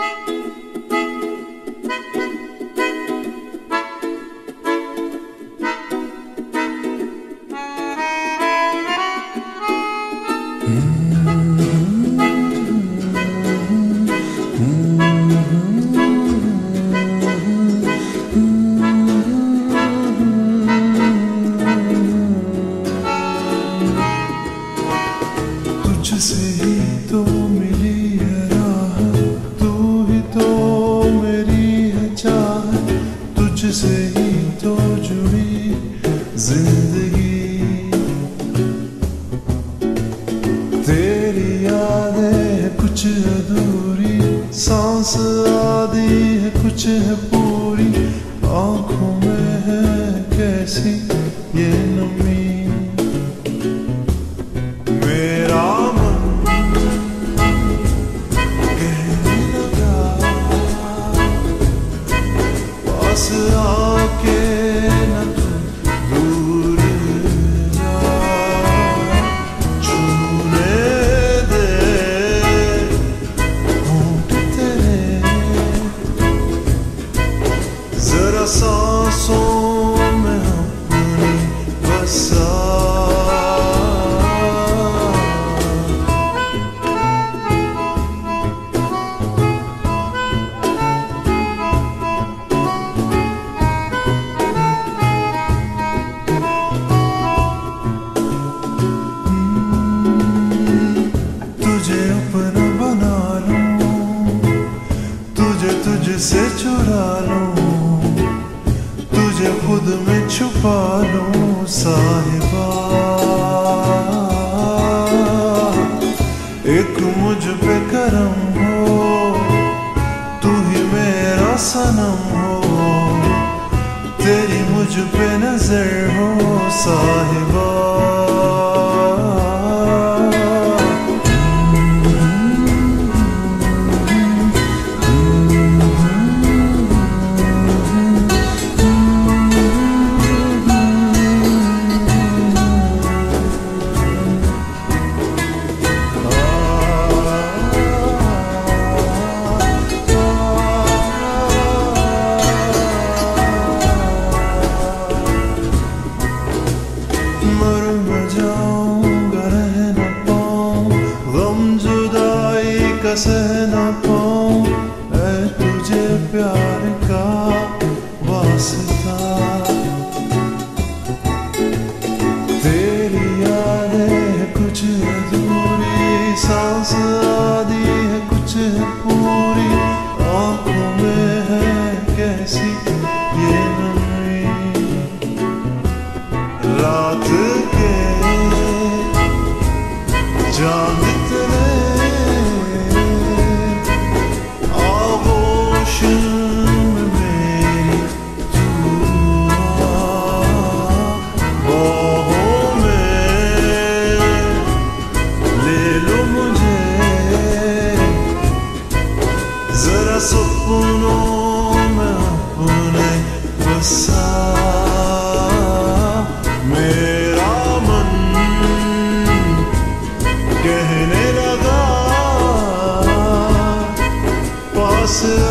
Música زندگی تیری یادیں کچھ ادھوری سانس آدھی کچھ ہے پوری آنکھوں میں ہے کیسی اپنا بنا لوں، تجھے تجھ سے چرا لوں، تجھے خود میں چھپا لوں، صاحبہ۔ ایک مجھ پہ کرم ہو، تو ہی میرا سنم ہو۔ تیری مجھ پہ نظر ہو، صاحبہ۔ کا سہنا پاؤں اے تجھے پیار کا واسطہ تیری یادیں کچھ دوری سانس آدھی ہے کچھ پوری آنکھوں میں ہے کیسی یہ رات کے جان myself